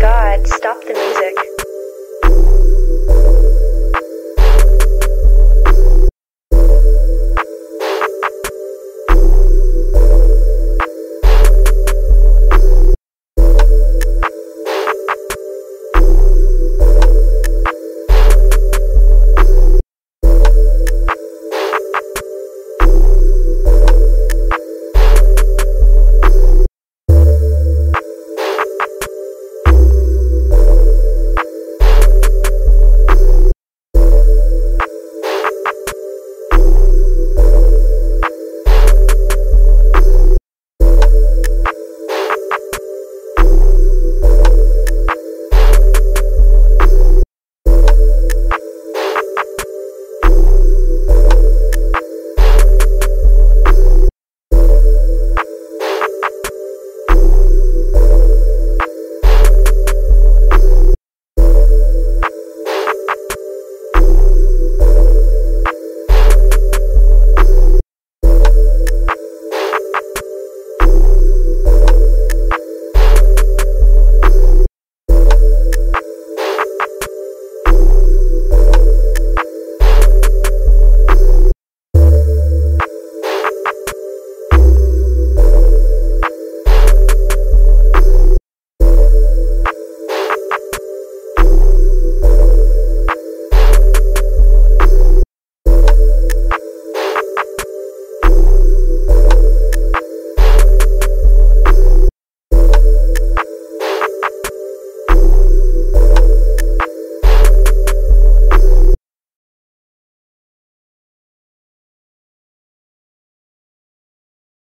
god, stop the music.